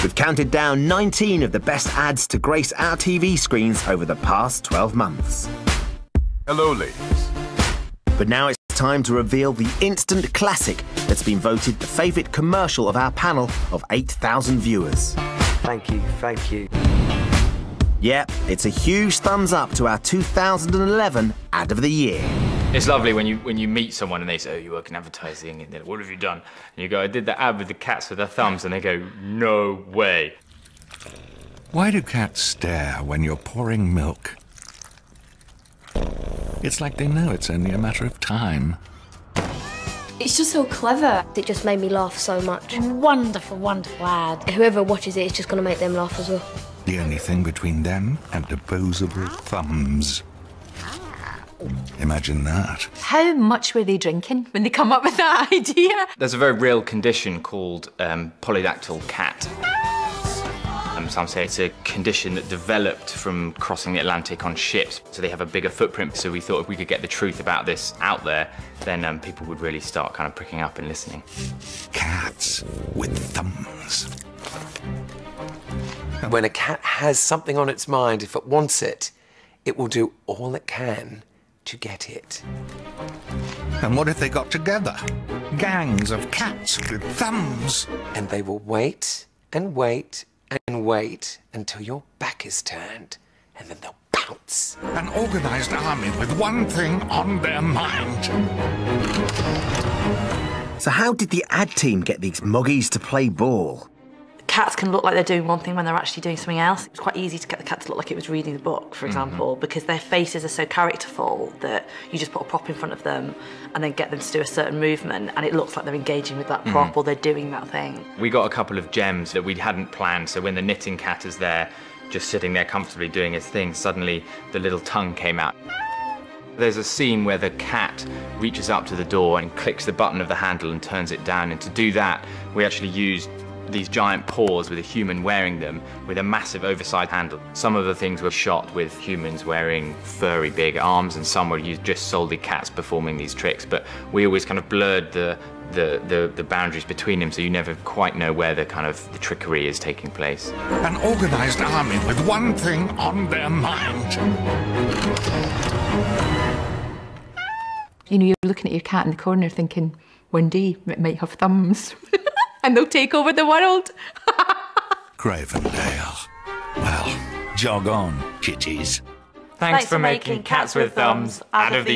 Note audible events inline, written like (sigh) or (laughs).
We've counted down 19 of the best ads to grace our TV screens over the past 12 months. Hello, ladies. But now it's time to reveal the instant classic that's been voted the favourite commercial of our panel of 8,000 viewers. Thank you, thank you. Yeah, it's a huge thumbs up to our 2011 ad of the year. It's lovely when you when you meet someone and they say, "Oh, you work in advertising," and they're, "What have you done?" And you go, "I did the ad with the cats with their thumbs," and they go, "No way." Why do cats stare when you're pouring milk? It's like they know it's only a matter of time. It's just so clever. It just made me laugh so much. Wonderful, wonderful ad. Whoever watches it, it is just going to make them laugh as well. The only thing between them and opposable thumbs. Imagine that. How much were they drinking when they come up with that (laughs) idea? There's a very real condition called um, polydactyl cat. Um, some say it's a condition that developed from crossing the Atlantic on ships, so they have a bigger footprint. So we thought if we could get the truth about this out there, then um, people would really start kind of pricking up and listening. Cats with thumbs. When a cat has something on its mind, if it wants it, it will do all it can to get it. And what if they got together? Gangs of cats with thumbs. And they will wait and wait and wait until your back is turned, and then they'll pounce. An organized army with one thing on their mind. So, how did the ad team get these muggies to play ball? Cats can look like they're doing one thing when they're actually doing something else. It's quite easy to get the cat to look like it was reading the book, for mm-hmm. example, because their faces are so characterful that you just put a prop in front of them and then get them to do a certain movement and it looks like they're engaging with that prop mm-hmm. or they're doing that thing. We got a couple of gems that we hadn't planned, so when the knitting cat is there, just sitting there comfortably doing his thing, suddenly the little tongue came out. There's a scene where the cat reaches up to the door and clicks the button of the handle and turns it down, and to do that, we actually used these giant paws with a human wearing them with a massive oversized handle. Some of the things were shot with humans wearing furry big arms and some were used just solely cats performing these tricks but we always kind of blurred the the, the, the boundaries between them so you never quite know where the kind of the trickery is taking place. An organized army with one thing on their mind. You know, you're looking at your cat in the corner thinking, one day it might have thumbs (laughs) and they'll take over the world. (laughs) Cravendale. Well, jog on, kitties. Thanks, for making Cats with Thumbs out of the